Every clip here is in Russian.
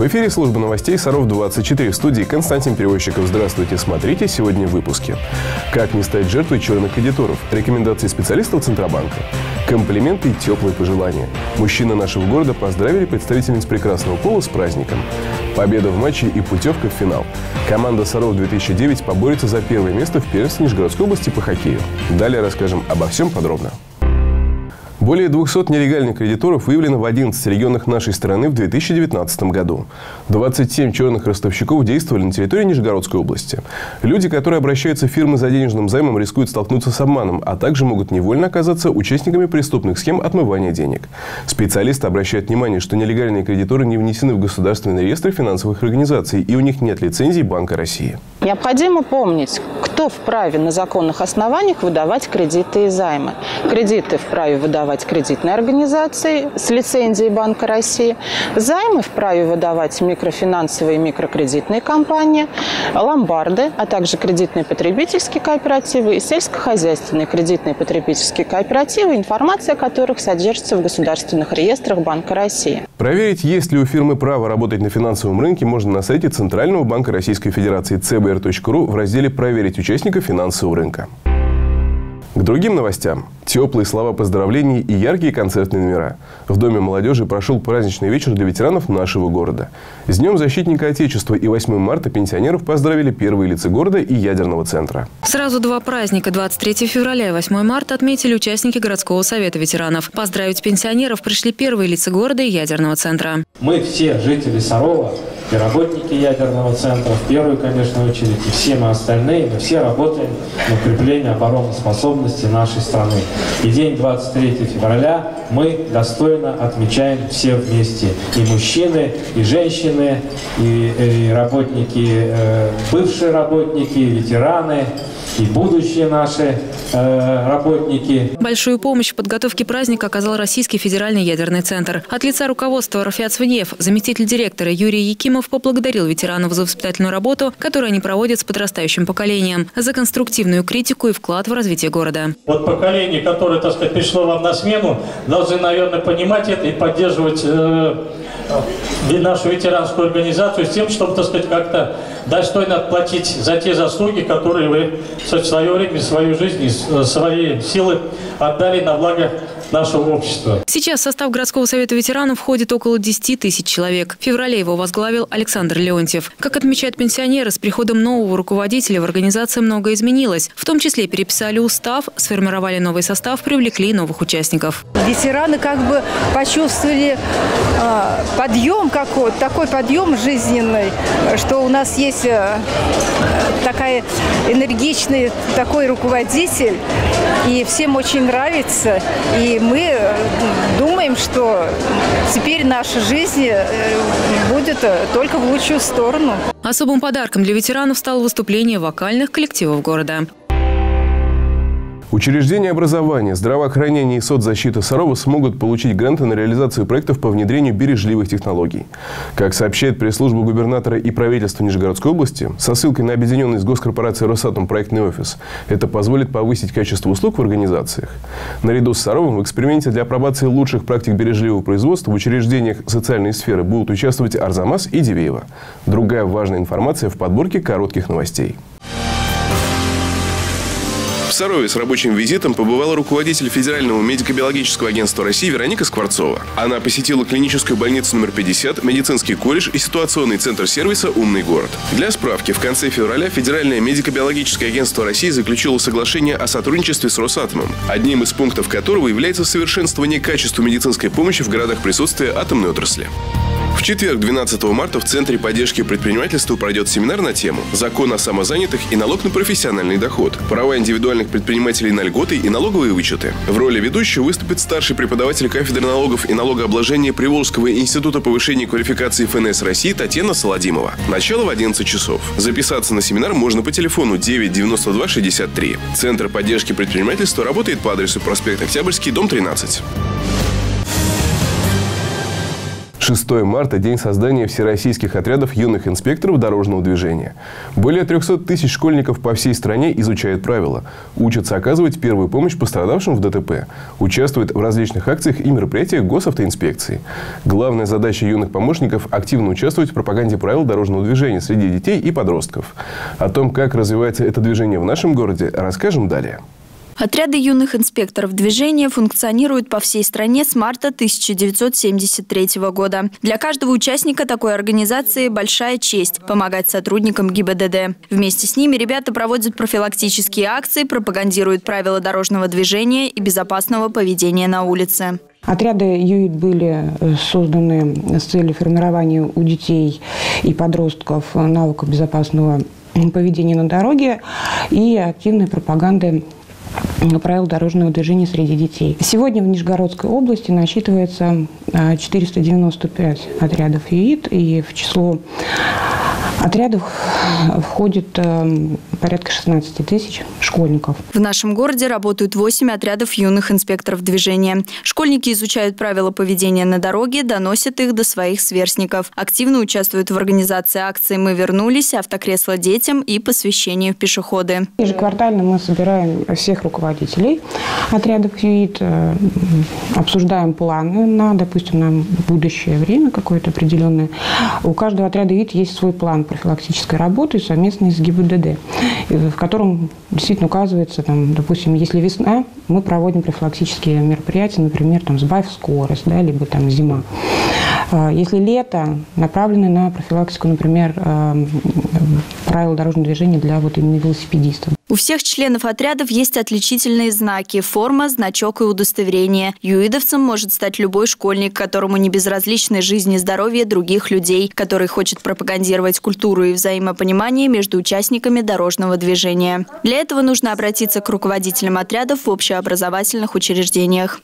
В эфире служба новостей Саров-24 в студии Константин Перевозчиков. Здравствуйте, смотрите сегодня в выпуске. Как не стать жертвой черных кредиторов? Рекомендации специалистов Центробанка. Комплименты и теплые пожелания. Мужчины нашего города поздравили представительниц прекрасного пола с праздником. Победа в матче и путевка в финал. Команда Саров-2009 поборется за первое место в первенстве Нижегородской области по хоккею. Далее расскажем обо всем подробно. Более 200 нелегальных кредиторов выявлено в 11 регионах нашей страны в 2019 году. 27 черных ростовщиков действовали на территории Нижегородской области. Люди, которые обращаются в фирмы за денежным займом, рискуют столкнуться с обманом, а также могут невольно оказаться участниками преступных схем отмывания денег. Специалисты обращают внимание, что нелегальные кредиторы не внесены в государственный реестр финансовых организаций и у них нет лицензий Банка России. Необходимо помнить, кто вправе на законных основаниях выдавать кредиты и займы. Кредиты вправе выдавать кредитные организации с лицензией Банка России. Займы вправе выдавать микрофинансовые и микрокредитные компании, ломбарды, а также кредитные потребительские кооперативы и сельскохозяйственные кредитные потребительские кооперативы, информация о которых содержится в государственных реестрах Банка России. Проверить, есть ли у фирмы право работать на финансовом рынке, можно на сайте Центрального банка Российской Федерации ЦБ kpr.ru в разделе «Проверить участника финансового рынка». К другим новостям. Теплые слова поздравлений и яркие концертные номера. В Доме молодежи прошел праздничный вечер для ветеранов нашего города. С Днем защитника Отечества и 8 марта пенсионеров поздравили первые лица города и ядерного центра. Сразу два праздника 23 февраля и 8 марта отметили участники городского совета ветеранов. Поздравить пенсионеров пришли первые лица города и ядерного центра. Мы все жители Сарова и работники ядерного центра, в первую, конечно, очередь, и все мы остальные, мы все работаем на укрепление обороноспособности нашей страны. И день 23 февраля мы достойно отмечаем все вместе. И мужчины, и женщины, и, и работники, э, бывшие работники, ветераны, и будущие наши э, работники. Большую помощь в подготовке праздника оказал Российский федеральный ядерный центр. От лица руководства Рафиат Свиньев, заместитель директора Юрий Якимов поблагодарил ветеранов за воспитательную работу, которую они проводят с подрастающим поколением, за конструктивную критику и вклад в развитие города. Вот поколение, которое, так сказать, пришло вам на смену, должны, наверное, понимать это и поддерживать э, нашу ветеранскую организацию с тем, чтобы, так сказать, как-то достойно отплатить за те заслуги, которые вы в свое время, свою жизнь и свои силы отдали на благо нашего общества. Сейчас в состав городского совета ветеранов входит около 10 тысяч человек. В феврале его возглавил Александр Леонтьев. Как отмечают пенсионеры, с приходом нового руководителя в организации многое изменилось. В том числе переписали устав, сформировали новый состав, привлекли новых участников. Ветераны как бы почувствовали э, подъем какой-то, такой подъем жизненный, что у нас есть э, такая энергичный такой руководитель, и всем очень нравится. И мы э, думаем, что теперь наша жизнь э, будет только в лучшую сторону. Особым подарком для ветеранов стало выступление вокальных коллективов города. Учреждения образования, здравоохранения и соцзащиты Сарова смогут получить гранты на реализацию проектов по внедрению бережливых технологий. Как сообщает пресс-служба губернатора и правительства Нижегородской области, со ссылкой на объединенный с госкорпорацией «Росатом» проектный офис, это позволит повысить качество услуг в организациях. Наряду с Саровым в эксперименте для апробации лучших практик бережливого производства в учреждениях социальной сферы будут участвовать Арзамас и Дивеева. Другая важная информация в подборке коротких новостей. Сарове с рабочим визитом побывала руководитель Федерального медико-биологического агентства России Вероника Скворцова. Она посетила клиническую больницу номер 50, медицинский колледж и ситуационный центр сервиса «Умный город». Для справки, в конце февраля Федеральное медико-биологическое агентство России заключило соглашение о сотрудничестве с Росатомом, одним из пунктов которого является совершенствование качества медицинской помощи в городах присутствия атомной отрасли. В четверг, 12 марта, в Центре поддержки предпринимательства пройдет семинар на тему «Закон о самозанятых и налог на профессиональный доход. Права индивидуальных предпринимателей на льготы и налоговые вычеты». В роли ведущего выступит старший преподаватель кафедры налогов и налогообложения Приволжского института повышения квалификации ФНС России Татьяна Солодимова. Начало в 11 часов. Записаться на семинар можно по телефону 992 63. Центр поддержки предпринимательства работает по адресу проспект Октябрьский, дом 13. 6 марта – день создания всероссийских отрядов юных инспекторов дорожного движения. Более 300 тысяч школьников по всей стране изучают правила, учатся оказывать первую помощь пострадавшим в ДТП, участвуют в различных акциях и мероприятиях госавтоинспекции. Главная задача юных помощников – активно участвовать в пропаганде правил дорожного движения среди детей и подростков. О том, как развивается это движение в нашем городе, расскажем далее. Отряды юных инспекторов движения функционируют по всей стране с марта 1973 года. Для каждого участника такой организации большая честь – помогать сотрудникам ГИБДД. Вместе с ними ребята проводят профилактические акции, пропагандируют правила дорожного движения и безопасного поведения на улице. Отряды ЮИД были э, созданы с целью формирования у детей и подростков навыков безопасного поведения на дороге и активной пропаганды правил дорожного движения среди детей. Сегодня в Нижегородской области насчитывается 495 а, отрядов ЮИД, и в число отрядов входит э, порядка 16 тысяч школьников. В нашем городе работают 8 отрядов юных инспекторов движения. Школьники изучают правила поведения на дороге, доносят их до своих сверстников. Активно участвуют в организации акции «Мы вернулись», «Автокресло детям» и посвящение в пешеходы. Ежеквартально мы собираем всех руководителей отрядов ЮИД, э, обсуждаем планы на, допустим, на будущее время какое-то определенное. У каждого отряда ЮИД есть свой план профилактической работы совместной с ГИБДД, в котором действительно указывается, там, допустим, если весна, мы проводим профилактические мероприятия, например, там, сбавь скорость, да, либо там зима. А, если лето, направлены на профилактику, например, э, правил дорожного движения для вот именно велосипедистов. У всех членов отрядов есть отличительные знаки – форма, значок и удостоверение. Юидовцем может стать любой школьник, которому не безразличны жизнь и здоровье других людей, который хочет пропагандировать культуру и взаимопонимание между участниками дорожного движения. Для этого нужно обратиться к руководителям отрядов в общеобразовательных учреждениях.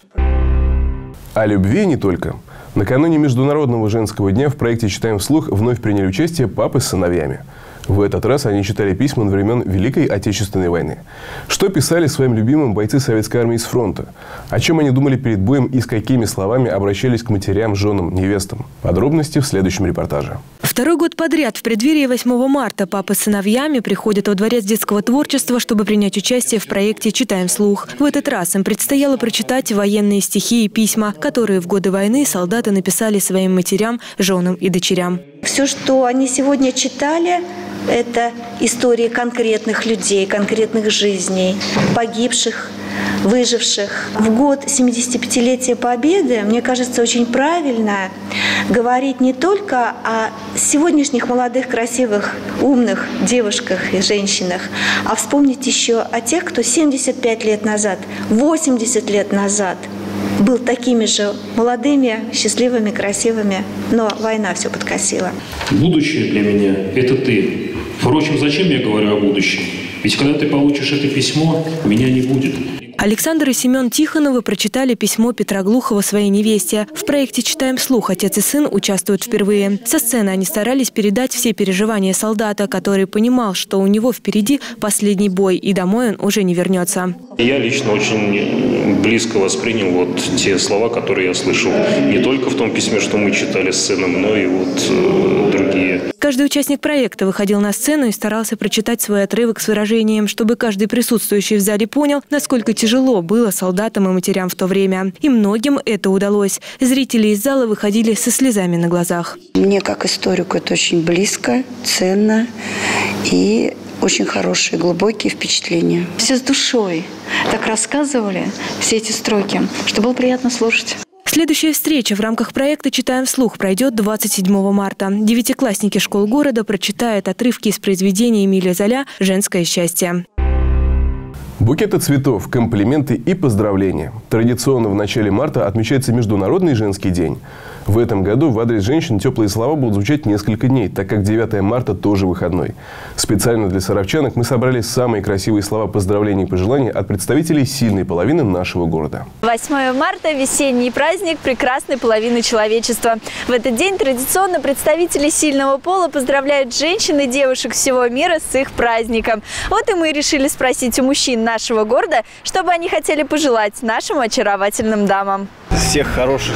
О любви не только. Накануне Международного женского дня в проекте «Читаем вслух» вновь приняли участие папы с сыновьями. В этот раз они читали письма времен Великой Отечественной войны. Что писали своим любимым бойцы Советской армии с фронта? О чем они думали перед боем и с какими словами обращались к матерям, женам, невестам? Подробности в следующем репортаже. Второй год подряд в преддверии 8 марта папы с сыновьями приходят во Дворец детского творчества, чтобы принять участие в проекте «Читаем вслух». В этот раз им предстояло прочитать военные стихи и письма, которые в годы войны солдаты написали своим матерям, женам и дочерям. Все, что они сегодня читали, это истории конкретных людей, конкретных жизней, погибших, выживших. В год 75-летия Победы, мне кажется, очень правильно говорить не только о сегодняшних молодых, красивых, умных девушках и женщинах, а вспомнить еще о тех, кто 75 лет назад, 80 лет назад был такими же молодыми, счастливыми, красивыми, но война все подкосила. Будущее для меня – это ты. Впрочем, зачем я говорю о будущем? Ведь когда ты получишь это письмо, меня не будет. Александр и Семен Тихоновы прочитали письмо Петра Глухова своей невесте. В проекте «Читаем слух» отец и сын участвуют впервые. Со сцены они старались передать все переживания солдата, который понимал, что у него впереди последний бой, и домой он уже не вернется. Я лично очень близко воспринял вот те слова, которые я слышал. Не только в том письме, что мы читали с сыном, но и вот э, другие. Каждый участник проекта выходил на сцену и старался прочитать свой отрывок с выражением, чтобы каждый присутствующий в зале понял, насколько тяжело было солдатам и матерям в то время. И многим это удалось. Зрители из зала выходили со слезами на глазах. Мне как историку это очень близко, ценно и очень хорошие, глубокие впечатления. Все с душой так рассказывали, все эти строки, что было приятно слушать. Следующая встреча в рамках проекта «Читаем вслух» пройдет 27 марта. Девятиклассники школ города прочитают отрывки из произведения Эмилия Золя «Женское счастье». Букеты цветов, комплименты и поздравления. Традиционно в начале марта отмечается Международный женский день. В этом году в адрес женщин теплые слова будут звучать несколько дней, так как 9 марта тоже выходной. Специально для саровчанок мы собрали самые красивые слова поздравлений и пожеланий от представителей сильной половины нашего города. 8 марта – весенний праздник прекрасной половины человечества. В этот день традиционно представители сильного пола поздравляют женщин и девушек всего мира с их праздником. Вот и мы решили спросить у мужчин нашего города, что бы они хотели пожелать нашим очаровательным дамам. Всех хороших,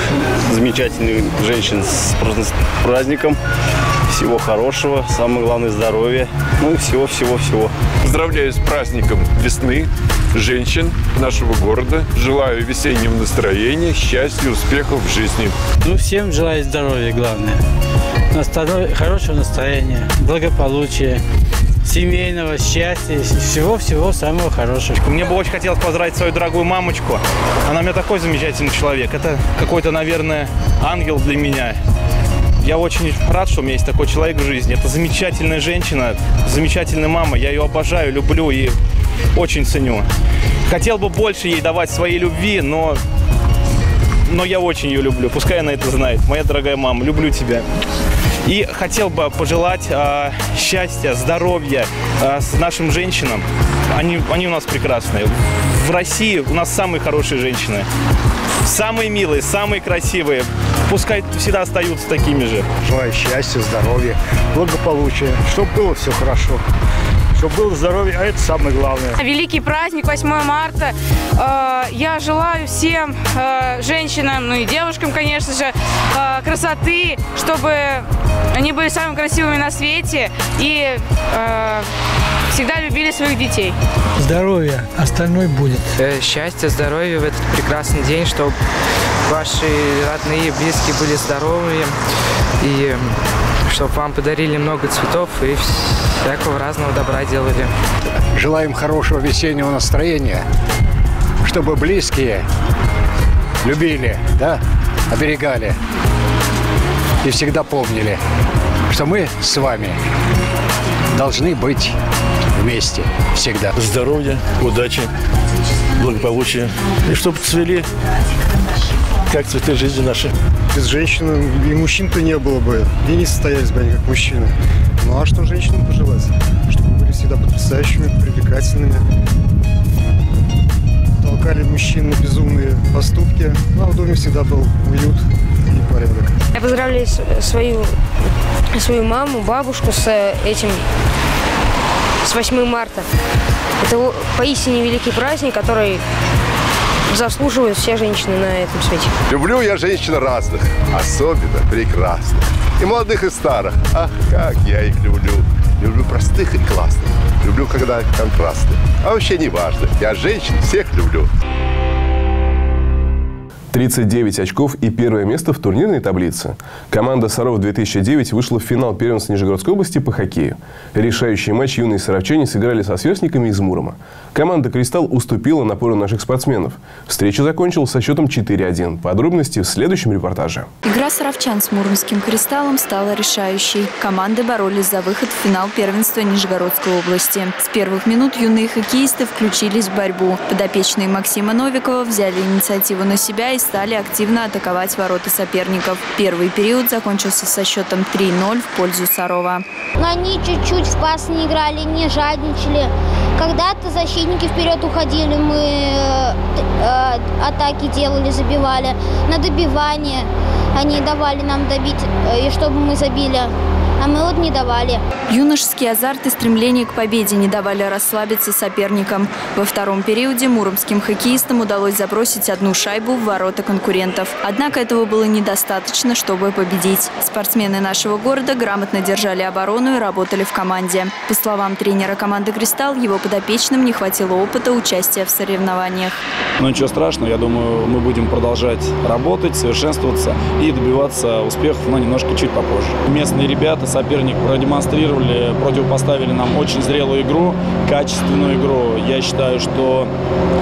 замечательных женщин с праздником. Всего хорошего, самое главное здоровья. Ну и всего-всего-всего. Поздравляю с праздником весны, женщин нашего города. Желаю весеннего настроения, счастья, успехов в жизни. Ну, всем желаю здоровья, главное. Настро... Хорошего настроения, благополучия, семейного счастья, всего-всего самого хорошего. Мне бы очень хотелось поздравить свою дорогую мамочку. Она у меня такой замечательный человек. Это какой-то, наверное, ангел для меня. Я очень рад, что у меня есть такой человек в жизни. Это замечательная женщина, замечательная мама. Я ее обожаю, люблю и очень ценю. Хотел бы больше ей давать своей любви, но, но я очень ее люблю. Пускай она это знает. Моя дорогая мама, люблю тебя. И хотел бы пожелать э, счастья, здоровья э, с нашим женщинам. Они, они у нас прекрасные. В России у нас самые хорошие женщины. Самые милые, самые красивые. Пускай всегда остаются такими же. Желаю счастья, здоровья, благополучия, чтобы было все хорошо чтобы было здоровье, а это самое главное. Великий праздник 8 марта. Э, я желаю всем э, женщинам, ну и девушкам, конечно же, э, красоты, чтобы они были самыми красивыми на свете и всегда любили своих детей. Здоровье, остальное будет. Счастье, здоровье в этот прекрасный день, чтобы ваши родные и близкие были здоровые и чтобы вам подарили много цветов и всякого разного добра делали. Желаем хорошего весеннего настроения, чтобы близкие любили, да, оберегали и всегда помнили, что мы с вами должны быть вместе всегда. Здоровья, удачи, благополучия. И чтобы цвели, как цветы жизни наши. Без женщины и мужчин-то не было бы, и не состоялись бы они как мужчины. Ну а что женщинам пожелать? Чтобы были всегда потрясающими, привлекательными, толкали мужчин на безумные поступки, ну а в доме всегда был уют и порядок. Я поздравляю свою, свою маму, бабушку с этим, с 8 марта. Это поистине великий праздник, который заслуживают все женщины на этом свете. Люблю я женщин разных, особенно прекрасных. И молодых, и старых. Ах, как я их люблю. Люблю простых и классных. Люблю, когда контрастны. А вообще не важно. Я женщин всех люблю. 39 очков и первое место в турнирной таблице. Команда «Саров-2009» вышла в финал первенства Нижегородской области по хоккею. Решающий матч юные саровчане сыграли со сверстниками из Мурома. Команда «Кристалл» уступила напору наших спортсменов. Встреча закончилась со счетом 4-1. Подробности в следующем репортаже. Игра саровчан с Муромским «Кристаллом» стала решающей. Команды боролись за выход в финал первенства Нижегородской области. С первых минут юные хоккеисты включились в борьбу. Подопечные Максима Новикова взяли инициативу на себя и стали активно атаковать ворота соперников. Первый период закончился со счетом 3-0 в пользу Сарова. Они чуть-чуть в пас не играли, не жадничали. Когда-то защитники вперед уходили, мы э, э, атаки делали, забивали. На добивание они давали нам добить, э, и чтобы мы забили а мы вот не давали. Юношеский азарт и стремление к победе не давали расслабиться соперникам. Во втором периоде муромским хоккеистам удалось забросить одну шайбу в ворота конкурентов. Однако этого было недостаточно, чтобы победить. Спортсмены нашего города грамотно держали оборону и работали в команде. По словам тренера команды «Кристалл», его подопечным не хватило опыта участия в соревнованиях. Но ничего страшного, я думаю, мы будем продолжать работать, совершенствоваться и добиваться успехов, но немножко чуть попозже. Местные ребята соперник продемонстрировали, противопоставили нам очень зрелую игру, качественную игру. Я считаю, что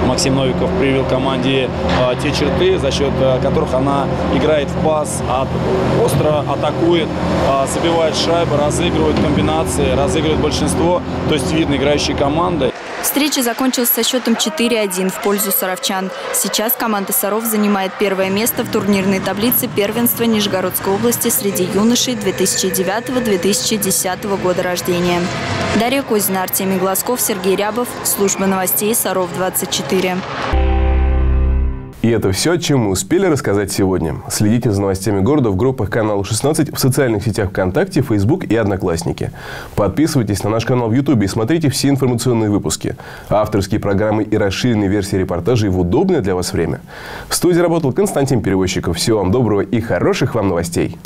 Максим Новиков привел команде э, те черты, за счет э, которых она играет в пас, от, остро атакует, э, забивает шайбы, разыгрывает комбинации, разыгрывает большинство. То есть видно играющие команды. Встреча закончилась со счетом 4-1 в пользу саровчан. Сейчас команда «Саров» занимает первое место в турнирной таблице первенства Нижегородской области среди юношей 2009-2010 года рождения. Дарья Козина, Артемий Глазков, Сергей Рябов. Служба новостей «Саров-24». И это все, чем мы успели рассказать сегодня. Следите за новостями города в группах канала 16, в социальных сетях ВКонтакте, Facebook и Одноклассники. Подписывайтесь на наш канал в YouTube и смотрите все информационные выпуски. Авторские программы и расширенные версии репортажей в удобное для вас время. В студии работал Константин Перевозчиков. Всего вам доброго и хороших вам новостей.